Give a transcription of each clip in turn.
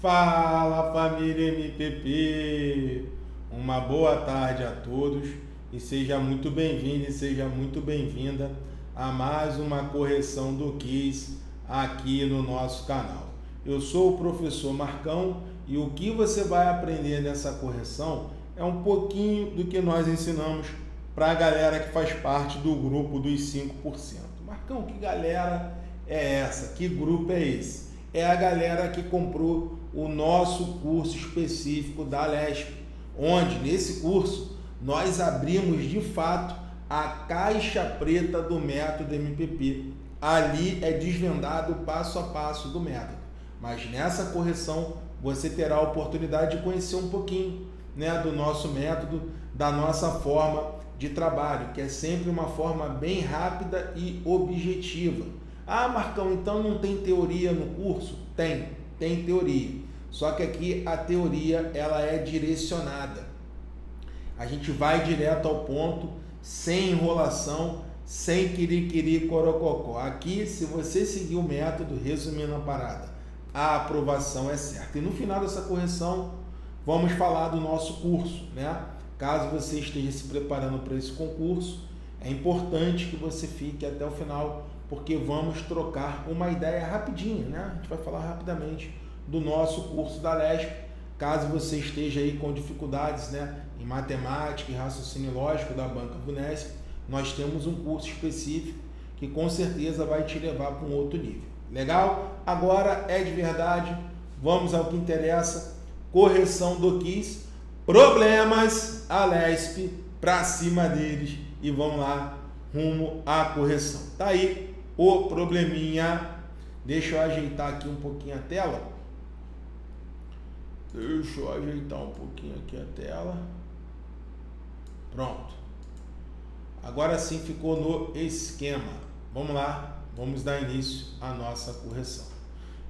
Fala família MPP! Uma boa tarde a todos e seja muito bem-vindo e seja muito bem-vinda a mais uma correção do Kiss aqui no nosso canal. Eu sou o professor Marcão e o que você vai aprender nessa correção é um pouquinho do que nós ensinamos para a galera que faz parte do grupo dos 5%. Marcão, que galera é essa? Que grupo é esse? É a galera que comprou o nosso curso específico da LESP, onde nesse curso nós abrimos de fato a caixa preta do método MPP. Ali é desvendado passo a passo do método. Mas nessa correção você terá a oportunidade de conhecer um pouquinho né, do nosso método, da nossa forma de trabalho, que é sempre uma forma bem rápida e objetiva. Ah, Marcão, então não tem teoria no curso? Tem, tem teoria. Só que aqui a teoria ela é direcionada. A gente vai direto ao ponto, sem enrolação, sem quiriquiri corococó. Aqui, se você seguir o método, resumindo a parada, a aprovação é certa. E no final dessa correção, vamos falar do nosso curso, né? Caso você esteja se preparando para esse concurso, é importante que você fique até o final, porque vamos trocar uma ideia rapidinha, né? A gente vai falar rapidamente do nosso curso da LESP. Caso você esteja aí com dificuldades né, em matemática e raciocínio lógico da Banca Vunesp, nós temos um curso específico que com certeza vai te levar para um outro nível. Legal? Agora é de verdade, vamos ao que interessa. Correção do KISS, problemas, a LESP, para cima deles e vamos lá, rumo à correção. Tá aí o probleminha. Deixa eu ajeitar aqui um pouquinho a tela. Deixa eu ajeitar um pouquinho aqui a tela. Pronto. Agora sim ficou no esquema. Vamos lá, vamos dar início à nossa correção.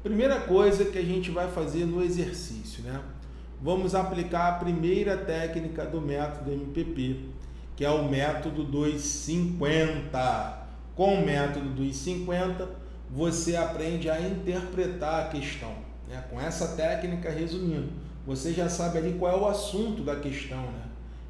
Primeira coisa que a gente vai fazer no exercício, né? Vamos aplicar a primeira técnica do método MPP, que é o método dos 50. Com o método dos 50, você aprende a interpretar a questão né? Com essa técnica, resumindo, você já sabe ali qual é o assunto da questão, né?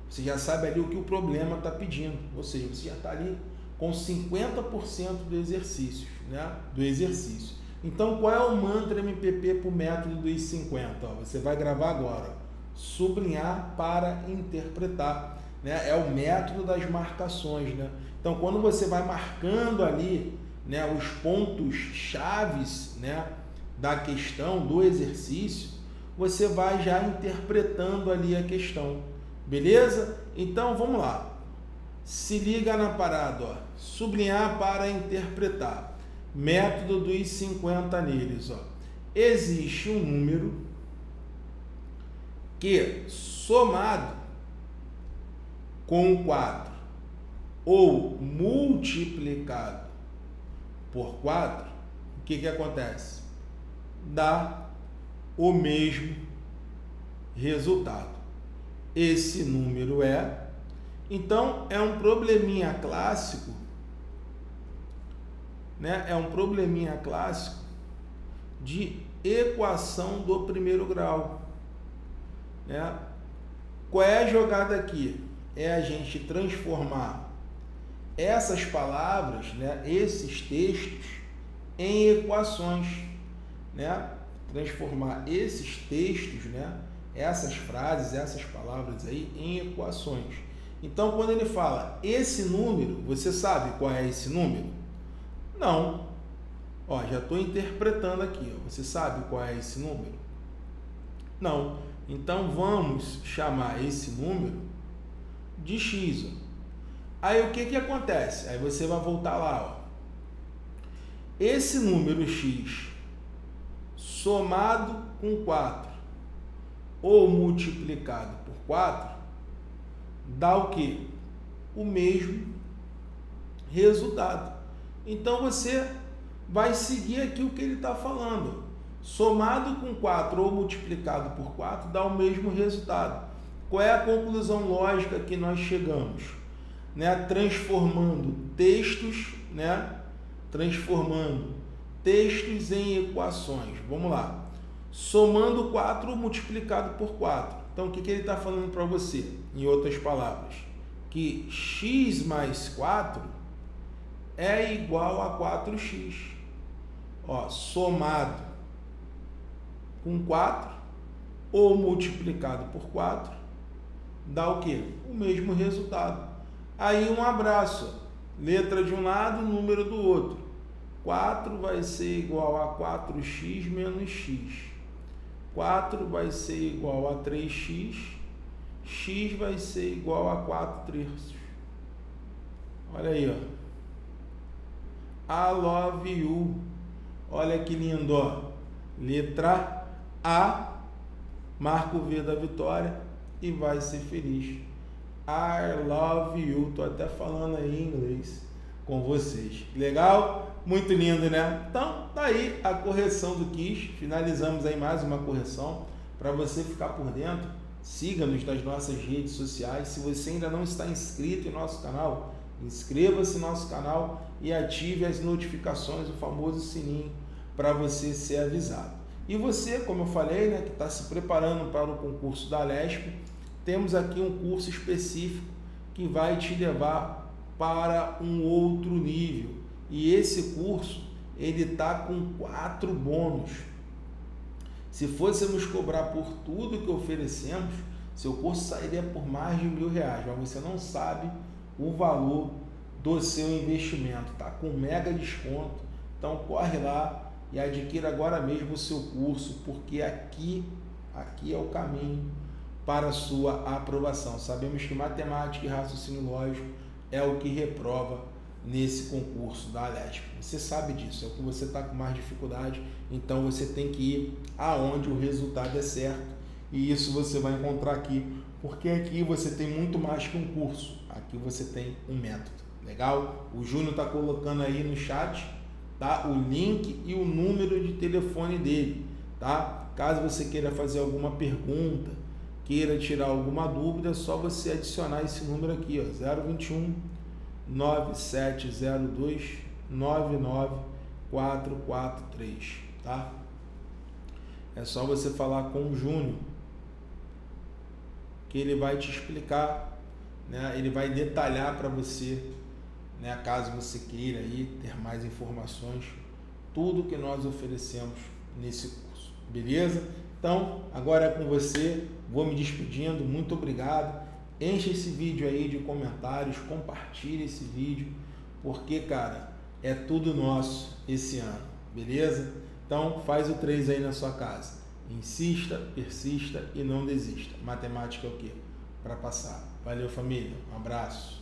Você já sabe ali o que o problema está pedindo, ou seja, você já está ali com 50% do exercício, né? Do exercício. Então, qual é o mantra MPP para o método dos 50? Ó, você vai gravar agora. Sublinhar para interpretar. Né? É o método das marcações. Né? Então, quando você vai marcando ali né, os pontos chaves né, da questão, do exercício, você vai já interpretando ali a questão. Beleza? Então vamos lá. Se liga na parada, ó. Sublinhar para interpretar. Método dos 50 neles, ó. Existe um número que somado com 4 ou multiplicado por 4, o que que acontece? Dá o mesmo resultado. Esse número é. Então, é um probleminha clássico, né? É um probleminha clássico de equação do primeiro grau, né? Qual é a jogada aqui? É a gente transformar essas palavras, né, esses textos, em equações né, transformar esses textos, né, essas frases, essas palavras aí em equações. Então, quando ele fala esse número, você sabe qual é esse número? Não. Ó, já estou interpretando aqui. Ó. Você sabe qual é esse número? Não. Então, vamos chamar esse número de x. Ó. Aí, o que, que acontece? Aí você vai voltar lá. Ó. Esse número x somado com 4 ou multiplicado por 4 dá o que? O mesmo resultado. Então você vai seguir aqui o que ele está falando. Somado com 4 ou multiplicado por 4 dá o mesmo resultado. Qual é a conclusão lógica que nós chegamos? Né? Transformando textos, né? transformando textos em equações. Vamos lá. somando 4 multiplicado por 4. Então, o que, que ele está falando para você? Em outras palavras, que x mais 4 é igual a 4x. Ó, somado com 4 ou multiplicado por 4 dá o quê? O mesmo resultado. Aí um abraço, letra de um lado, número do outro. 4 vai ser igual a 4x menos x. 4 vai ser igual a 3x, x vai ser igual a 4 terços. Olha aí, ó. I love you. Olha que lindo, ó. Letra A, marca o V da vitória e vai ser feliz. I love you. Tô até falando aí em inglês com vocês. Legal? Muito lindo, né? Então, tá aí a correção do Kiss. Finalizamos aí mais uma correção. Para você ficar por dentro, siga-nos nas nossas redes sociais. Se você ainda não está inscrito em nosso canal, inscreva-se no nosso canal e ative as notificações, o famoso sininho, para você ser avisado. E você, como eu falei, né, que está se preparando para o concurso da Lesp, temos aqui um curso específico que vai te levar para um outro nível. E esse curso ele está com quatro bônus. Se fôssemos cobrar por tudo que oferecemos, seu curso sairia por mais de mil reais, mas você não sabe o valor do seu investimento. Está com mega desconto. Então corre lá e adquira agora mesmo o seu curso, porque aqui, aqui é o caminho para sua aprovação. Sabemos que matemática e raciocínio lógico é o que reprova nesse concurso da Alesp. Você sabe disso, é o que você está com mais dificuldade, então você tem que ir aonde o resultado é certo. E isso você vai encontrar aqui, porque aqui você tem muito mais que um curso, aqui você tem um método. Legal? O Júnior está colocando aí no chat tá? o link e o número de telefone dele. Tá? Caso você queira fazer alguma pergunta, queira tirar alguma dúvida, é só você adicionar esse número aqui, ó, 021 9702 99443, tá? É só você falar com o Júnior que ele vai te explicar, né? Ele vai detalhar para você né, caso você queira aí ter mais informações, tudo que nós oferecemos nesse curso, beleza? Então, agora é com você, vou me despedindo, muito obrigado. Enche esse vídeo aí de comentários, compartilhe esse vídeo, porque, cara, é tudo nosso esse ano, beleza? Então, faz o 3 aí na sua casa. Insista, persista e não desista. Matemática é o quê? Para passar. Valeu, família. Um abraço.